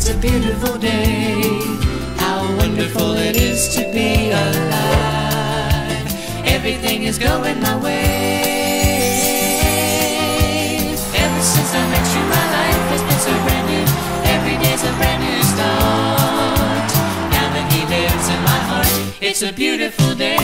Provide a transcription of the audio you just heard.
it's a beautiful day. How wonderful it is to be alive. Everything is going my way. Ever since I met you, my life has been so brand new. Every day's a brand new start. Now that he lives in my heart, it's a beautiful day.